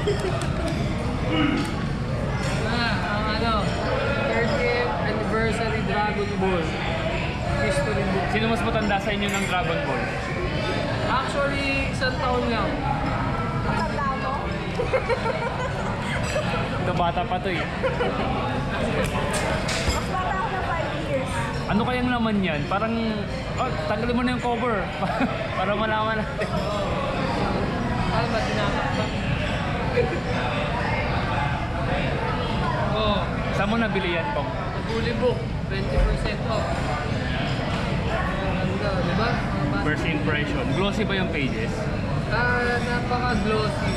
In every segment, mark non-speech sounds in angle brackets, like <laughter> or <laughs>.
Ah, ang ano, 30th anniversary Dragon Ball. History book. Sino mas matanda sa inyo ng Dragon Ball? Actually, isang taon lang. Tanda mo? Ito bata pa to eh. Mas bata ako ng 5 years. Ano kayang laman yan? Parang, oh, tanggalin mo na yung cover <laughs> para malaman natin. Ano ba, tinatakba? Oh, Saan mo nabili yan, Kong? Bully book, 20% off. Ganda, di ba? First impression. Glossy ba yung pages? Ah, napaka-glossy.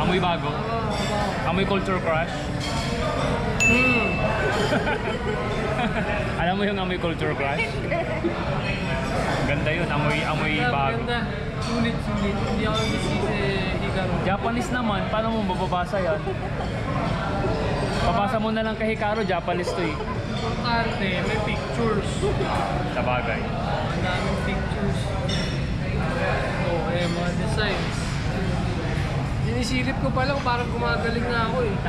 Amoy bago? Oo, oo. Amoy culture crush? Hmm. <laughs> Alam mo yung amoy culture crush? <laughs> Ganda yun, amoy, amoy bago. Ganda. Sulit, sulit. Hindi ako misi si Hikaru. Japanese naman, paano mo mababasa yan? Papasa mo na lang kay Hikaru, Japanese to eh. Importante, may pictures. Sa bagay. Ang daming pictures. Oh, eh, mga designs. Sinisilip ko pa lang, parang gumagaling na ako eh. <laughs>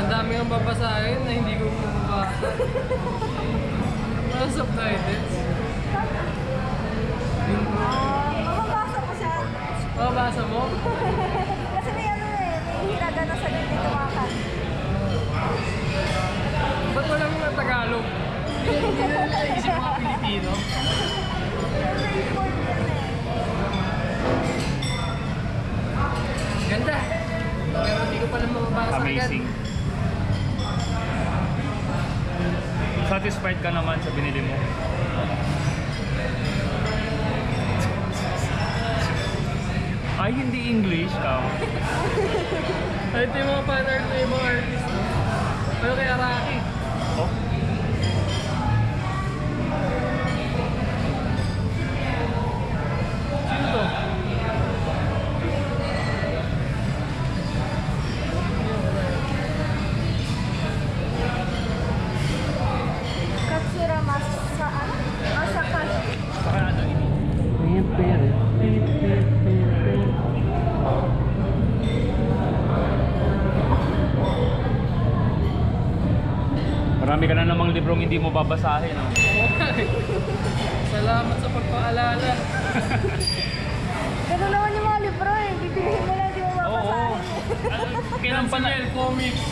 Ang dami ang babasahin na hindi ko mababasa. <laughs> Mga subtitles. Ah, mababasa mo siya. Mababasa mo? <laughs> Kasi may ano eh, may hiragana sa dito mga kanto. Ba't mga Tagalog? Hindi na naisip mga Pilipino. Ganda! Pero hindi ko pa lang mababasa agad. Amazing. Satisfied ka naman sa binili mo? Ay, hindi English ka. <laughs> Ay, ito yung mga fan art na yung mga artist. no? Ano kay Araki? Librong hindi mo babasahin. No? <laughs> Salamat sa pagpaalala. Ganun naman yung mga libro eh. Bibilihin mo lang, di mo Oo. babasahin. Ano, Kailan pa na? Comics.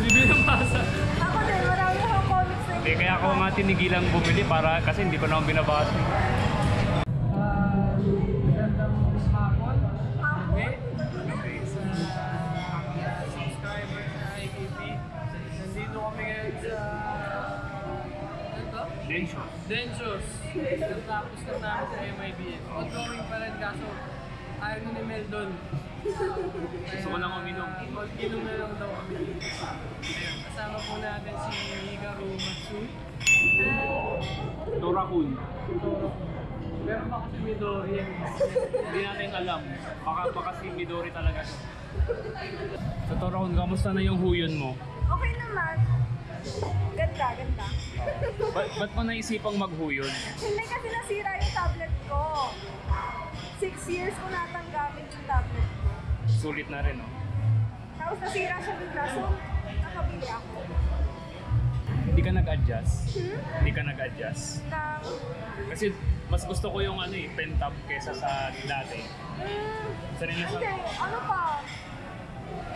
Hindi na basa. Ako din, marami akong comics na Eh, kaya ako nga tinigilang bumili para kasi hindi ko naman binabasa. Natapos na namin sa MIBF. Ongoing pa rin kaso ayaw na ni Meldon. Gusto ko lang uminom. Mag-inom na lang daw kami. Ayun, kasama po natin si Hikaru Matsu. Torakun. Meron pa kasi Midori. Hindi natin alam. Baka, baka si Midori talaga. Sa Torakun, kamusta na yung huyon mo? Okay naman. Ganda, ganda. Ba't, ba't mo naisipang maghuyon? Hindi kasi nasira yung tablet ko. Six years ko natang gamit yung tablet ko. Sulit na rin, no? Tapos nasira siya bigla, so nakabili ako. Hindi ka nag-adjust. Hmm? Hindi ka nag-adjust. Nang, Kasi mas gusto ko yung ano eh, pen tab kesa sa dati. hmm, Sanay na sa... hindi, ano pa?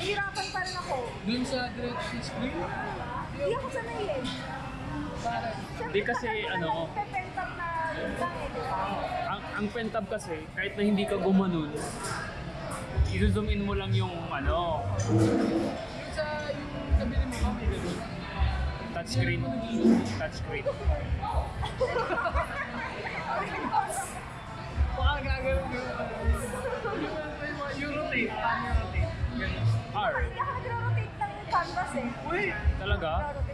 Nahirapan pa rin ako. Dun sa direct screen. Hindi ako sanay eh. Para Siyempre, Di kasi, ko ano, nagpe-pentap na lang eh, di ba? Ang, ang pen tab kasi, kahit na hindi ka gumanon, i-zoom in mo lang yung ano, yung sa yung nabili mo kami gano'n. touchscreen. Touchscreen. Baka gagawin yung yung rotate, paano yung rotate? Ganun. R. Hindi ako nagro-rotate ng canvas eh. Uy! Talaga?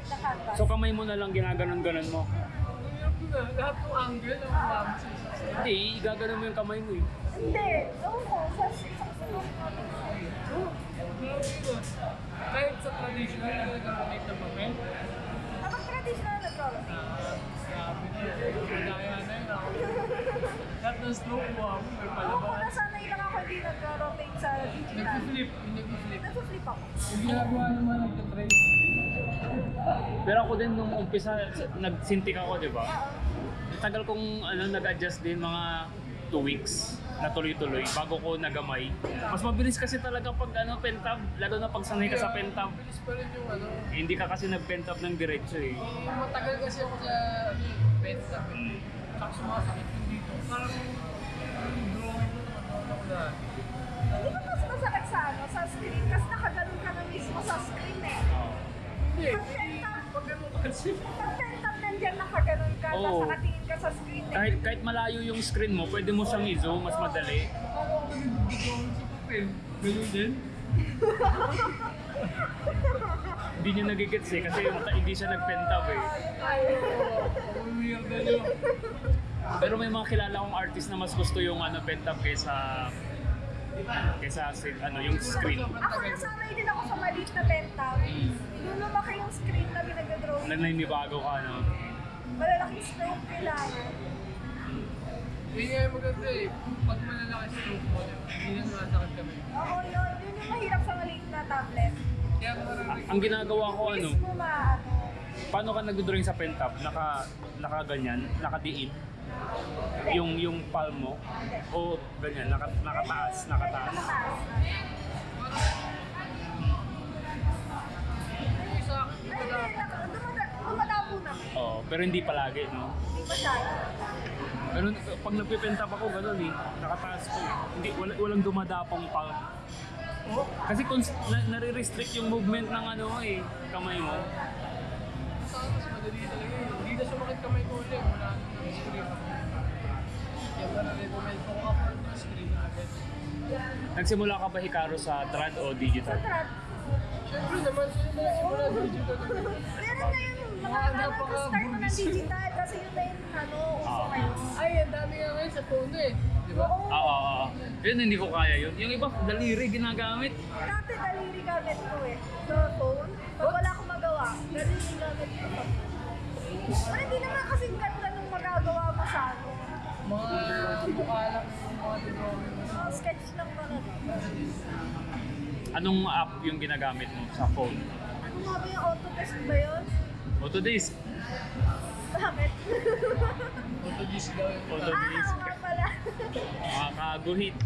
Ng. So kamay mo na lang ginaganon-ganon mo. Lahat ng angle sa isa. Hindi, gaganon mo yung kamay mo eh. Hindi. Ko. Sa. Kahit sa traditional na nag-rotate ng papel, Kapag traditional na program. ah, grabe na. Kaya na yun ako. Lahat ng stroke mo ako, may Ako palabas. nasanay lang ako hindi nag-rotate sa digital. Nag-flip, nag-flip. Nag-flip ako. Yung ginagawa naman nag-trace. Pero ako din nung umpisa, nagsintik ako, di ba? Tagal kong ano, nag-adjust din mga 2 weeks na tuloy-tuloy bago ko nagamay. Mas mabilis kasi talaga pag ano, pentab, lalo na pag sanay ka sa pentab. Bilis pa rin yung ano. Eh, hindi ka kasi nag-pentab ng diretso eh. Eh, matagal kasi ako sa benta. eh. Tsaka sumasakit yung dito. Parang yung drawing mo naman ano ako na. Hindi ba mas masakit sa ano, sa screen? Kasi nakaganon ka na mismo sa screen eh. Hindi, Pag pentab, pag ganun kasi. pag pentab nandiyan nakaganon ka, Oo. tapos nakatingin ka sa screen eh. Kahit, kahit malayo yung screen mo, pwede mo siyang i-zoom, mas madali. Ganun din. Hindi niya nagigets eh, kasi yung, hindi siya nag-pentab eh. Pero may mga kilala kong artist na mas gusto yung ano, pentab kaysa kaysa si- ano, yung screen. Ako nasanay din ako sa maliit na pentab. Yung lumaki yung screen na pinag-draw. Na naninibago ka, ano. Malalaking stroke kailangan. Yun nga yung maganda eh. Pag malalaki stroke mo, hindi na sumasakit kami. Oo, yun. Yun yung mahirap sa maliit na tablet. Kaya marami. Ang ginagawa ko ano, Mismo ano, paano ka nag-drawing sa pentab? Naka, naka ganyan, nakadiin? Yung yung palm mo? O ganyan, naka, nakataas, nakataas? Oo, pero hindi palagi, no? Hindi. Pero pag nagpipentab ako, gano'n eh. Nakataas ko eh. Hindi, wala, walang dumadapong palm. Kasi cons- na, nare-restrict yung movement ng ano eh, kamay mo. sa akin, mas madali talaga eh. Hindi na sumakit kamay ko ulit. Wala na na. Nagsimula ka ba Hikaru sa trad o Sa digital? trad. Siyempre naman, sino na nagsimula digital? Meron na yun. Mga ano, Napaka- start na ng digital kasi yun na yung ano, uso Ah. ngayon. Ay, ang dami nga ngayon sa phone eh. Di ba? Oo. Oo, oo, oo. Yun, hindi ko kaya yun. Yung iba, daliri ginagamit. Dati daliri gamit ko eh. Sa phone. Pag wala akong magawa, daliri gamit ko sa. Pero hindi naman kasi ganda sa ano. Mga mukha lang yung mga drawing mo. Mga sketch lang talaga. Anong app yung ginagamit mo sa phone? Ano nga ba yung autotest ba yun? Autodisk. Bakit? Autogis daw yun. ah, nga pala. Makakaguhit.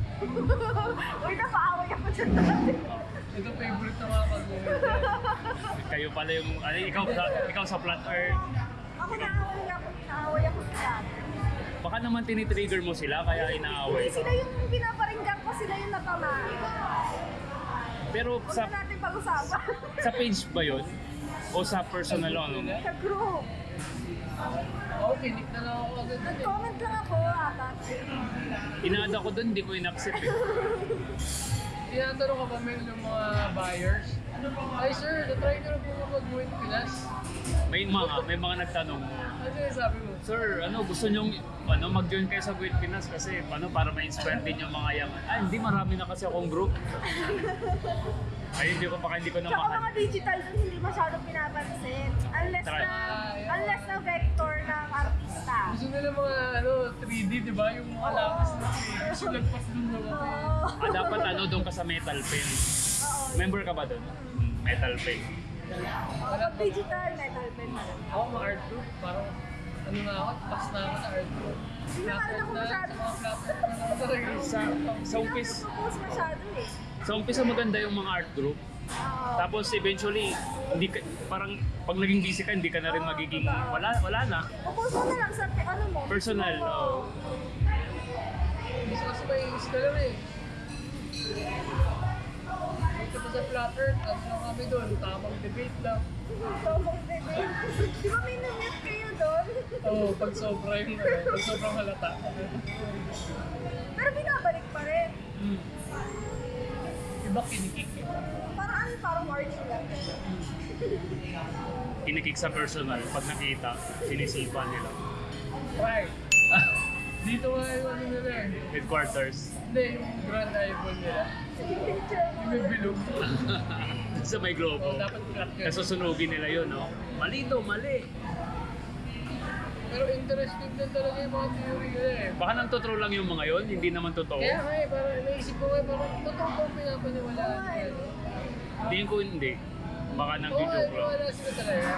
Uy, napaaway ako dati. Ito favorite na mga kagawin. Kayo pala yung, ano, ikaw, sa, ikaw sa flat earth. Ako naaway ako, naaway ako sa dati. Baka naman tinitrigger mo sila, kaya inaaway ka. Sila yung pinaparinggan ko, sila yung natamaan. Pero Huwag sa, na natin pag-usapan. <laughs> sa page ba yun? O sa personal ano? sa group. Oo, pinik na lang ako agad. eh. Nag-comment lang ako ata. Inaada ko doon, hindi ko in-accept eh. <laughs> Tinatanong ka ba meron yung mga buyers? Ay sir, na-try ko na po mag-win Pinas. May mga, may mga nagtanong, Yung sabi mo? Sir, ano, gusto nyong ano, mag-join kayo sa Quit Pinas kasi ano, para ma-inspire din yung mga young. Ah, hindi, marami na kasi akong group. Ay, hindi ko pa, hindi ko na Tsaka mga digital dun hindi masyadong pinapansin. Unless Try. na, unless na vector ng artista. Gusto nila mga ano, 3D, di ba? Yung mga lakas na 3D. Gusto lagpas dun na kasi. Oo. Ah, dapat ano, doon ka sa Metal Pen. Oo. Member ka ba doon? Metal Pen. Pag digital, metal pen. Ako mga art group, parang ano na ako, pass na ako sa art group. Hindi na Flat ako masyado. sa mga. Sa, sa Hindi umpis, nagpo-post masyado eh. sa umpisa maganda yung mga art group. Oo. Tapos eventually, hindi ka, parang pag naging busy ka, hindi ka na rin magiging, wala, wala na. Popost mo na lang sa ano mo. Personal, oo. Gusto kasi may inis ka lang eh. Pa sa flat earth, ano lang kami doon, tamang debate lang. Tomong bebe. Di ba may namit kayo doon? Oo, oh, pag sobra yung, ano, pag sobrang halata. Pero binabalik pa rin. Hmm. Iba kinikik eh. Parang ano, parang warning lang. Kinikik sa personal. Pag nakita, sinisipan nila. Right. <laughs> Dito nga yung ano nila eh. Headquarters. Hindi, yung grand eyeball nila. Yung may bilog. <laughs> sa may globo. Oh, dapat flat yun. Kasi susunugin nila yun, no? Mali to, mali. Pero interesting din talaga yung mga theory nila eh. Baka nang totoo lang yung mga yon, hindi naman totoo. Kaya nga eh, parang naisip ko nga, parang totoo ba ang pinapaniwalaan Oo eh. nila? Hindi ko hindi. Baka nang Oo nga, joke lang. wala sila talaga.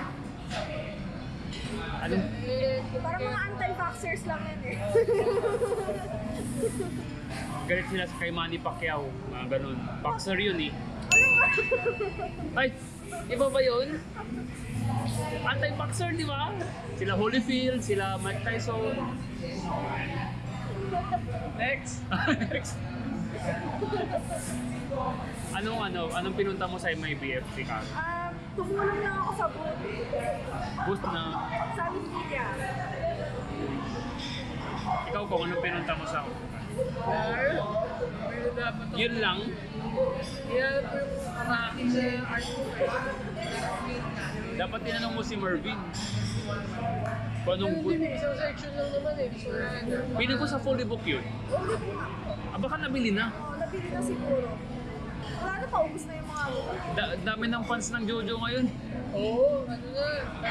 Ano? Eh, Parang mga anti-vaxxers lang yan eh. <laughs> Galit sila kay Manny Pacquiao. Mga ganun. Boxer yun eh. ano nga? Ay! Iba ba yun? Anti-boxer, di ba? Sila Holyfield, sila Mike Tyson. Next! <laughs> Next. Anong ano, anong pinunta mo sa may BFC ka? Um, tumulong lang ako sa booth. Boost na. Sa media. Ikaw ko, anong pinunta mo sa Kaya, pero dapat ako. Yun lang. Kaya po yung aking sa art ko. Dapat tinanong mo si Mervin. Kung anong Ano boot. din eh, isang section lang naman eh. Na. Piling ko sa fully book yun. Ulit na. Ah, baka nabili na. Oo, nabili na siguro. Wala na, paubos na yung mga Da- dami ng fans ng Jojo ngayon. Oo, ano na.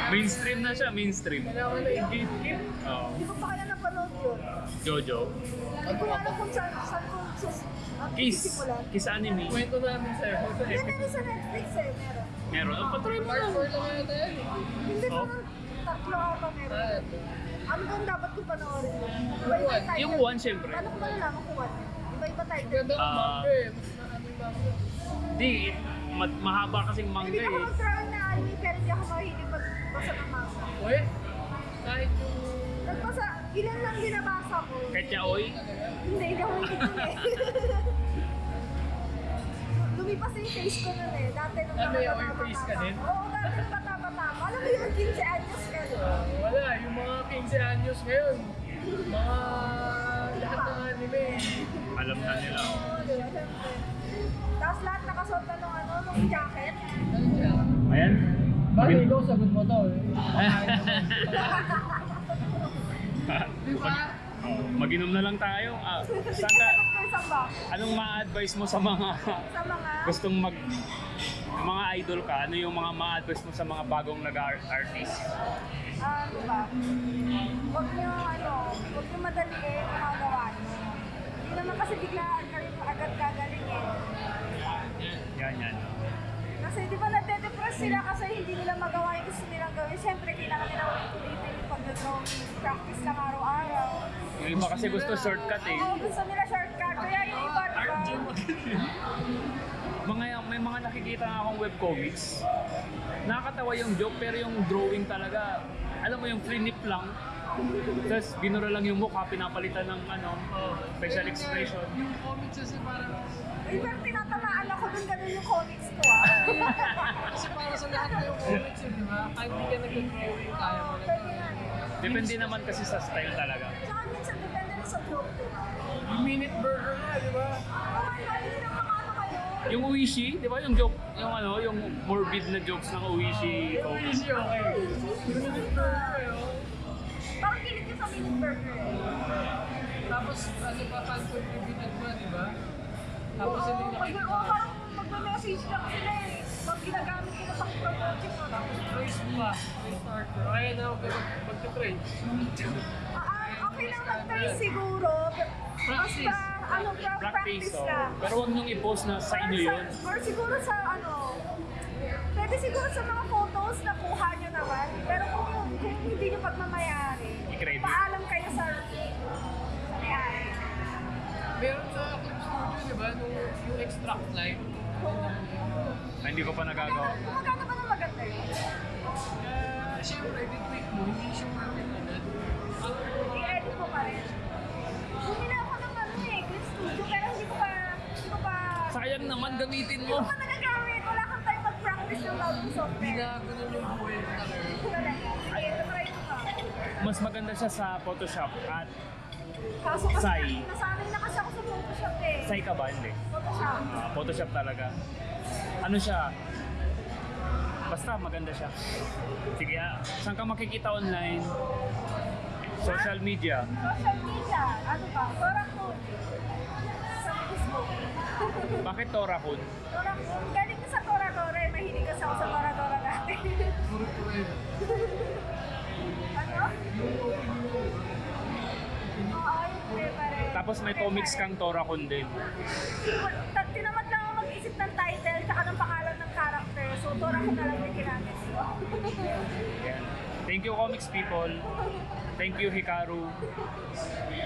Mainstream na siya, mainstream. Kailangan na i-gatekeep. Oo. Hindi ko pa kaya napanood yun. Jojo. Hindi ko alam kung saan, saan ko sus, ang Kiss. sisimulan. Kiss anime. Kwento namin sa'yo. Sa epic. meron sa Netflix eh, meron. Meron. Oh, patry mo Part lang. 4 lang yata yan eh. Hindi Oh. pa tatlo ata meron. Ah. Ano bang dapat ko panoorin? Iba-iba title. Yung one, syempre. Ano ko ba nalaman kung one? Iba-iba title. ganda ng Ah. manga eh. Mas ano yung manga. Di, ma- mahaba kasing manga Hindi ako eh. mag-drawing na anime pero hindi ako mahilig magbasa ng manga. Uy, kahit yung... Nagbasa, ilan lang binabasa ko. Kahit yaoy, Hindi, hindi ako mahilig dun <laughs> eh. Lumipas na yung face ko nun eh. Dati nung Ah, may bata-bata away face ka din? Oo, dati nung bata-bata. Alam mo yung 15 anyos ka din. ah, wala, yung mga 15 anyos ngayon. Mga lahat ng anime. <laughs> alam na nila. Oo, di ba? Siyempre. Tapos lahat nakasuot na nung ano, nung jacket. Ayan. Bakit ikaw sagot mo to eh? <laughs> Di ba? Oh, Mag-inom na lang tayo. Ah, saan ka, anong ma-advise mo sa mga <laughs> Sa mga... gustong mag mga idol ka? Ano yung mga ma-advise mo sa mga bagong nag-artist? ano ba? Huwag niyo, ano, huwag niyo madaliin ang mga gawa niyo. Hindi naman kasi biglaan kayo agad gagaling eh. Yan. Kasi di ba nade-depress sila kasi hindi nila magawa yung gusto nilang gawin. Siyempre, kailangan nila ulit-ulitin yung pag-drawing. Practice lang araw-araw. Yung iba kasi gusto shortcut eh. Oo, gusto nila shortcut. Kaya yung iba, di ba? Mga, may mga nakikita nga akong webcomics. Nakakatawa yung joke pero yung drawing talaga, alam mo yung flip lang. Tapos binura lang yung mukha, pinapalitan ng ano, facial expression. Yung comics kasi parang... Eh, tinatamaan ako dun ganun yung comics ko ah. <laughs> Kasi para sa lahat na yung comics eh, di ba? Kahit hindi ka nag-drawing, kaya mo na. Pwede nga eh. Depende naman kasi sa style talaga. Tsaka minsan depende rin sa joke, di ba? Yung minute burger nga, di ba? Oh my God, hindi naman ano kayo. Yung Uishi, di ba yung joke, yung ano, yung morbid na jokes ng Uishi. Yung easy okay. Yung minute burger oh. Parang kilig ko sa minute burger. Tapos ano pa fan contributed mo, di ba? Tapos hindi oh, parang magme-message lang sila eh. Pag ginagamit ko sa project ko, tapos Trace mo pa. Trace starter. Kaya na ako mag-trade. Ah, okay lang mag-trace siguro. Practice. Basta, ano, pra- Practice, practice oh. ka. Pero huwag niyong i-post na sa inyo yun. Or siguro sa ano, pwede siguro sa mga photos na kuha nyo naman. Pero kung, kung hindi nyo pagmamayari, Studio, di ba? Nung yung extract line. Na hindi ko pa nagagawa. Magkano ba na maganda yun? Uh, Siyempre, i-tweak mo, hindi siya market agad. I-edit mo pa rin. Bumili ako ng ano eh, Clip Studio, pero hindi ko pa, hindi ko pa, Sayang naman gamitin hindi mo. ko pa nagagamit. Wala kang time mag-practice ng bagong Hindi software. na ganun yung buhay ko talaga. Talaga. Sige, try mo ka. Mas maganda siya sa Photoshop at Kaso kasi Sai. nasanay na kasi ako sa Photoshop eh. Sai ka ba? Hindi. Photoshop. Ah, Photoshop talaga. Ano siya? Basta maganda siya. Sige, ah, saan ka makikita online? Social media. Social media. Ano ba? Torakun. Sa Facebook. <laughs> Bakit Torakun? Torakun. Galing ko sa Toradore. Mahilig kasi ako sa Toradora dati. <laughs> Puro tuloy. ano? Oo, yun pare. Tapos may comics kang Torakun din. Ta- Tinamad lang ako mag-isip ng title tsaka ng pangalan ng character. So, Torakun na lang din ginamit ko. Yan. Thank you comics people. Thank you Hikaru.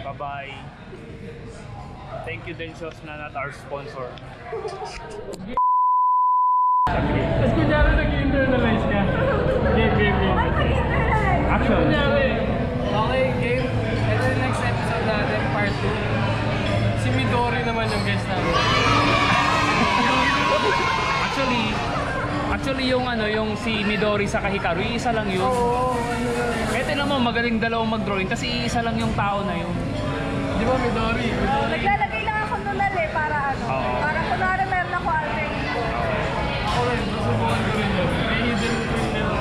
Bye-bye. Thank you Densos na not our sponsor. naman yung guest <laughs> actually, actually yung ano, yung si Midori sa Hikaru, isa lang yun. Oo, ano yun. Eh, mo, magaling dalawang mag-drawing kasi isa lang yung tao na yun. Di ba, Midori? Midori. Naglalagay lang ako nun eh, para ano. Oo. Para kunwari meron ako alter ego. Oo, oh, nasubukan ko rin yun. May hidden din ako.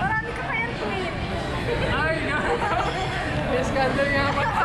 Marami ka kayang twin. Ay, nga. Yes, ganda nga.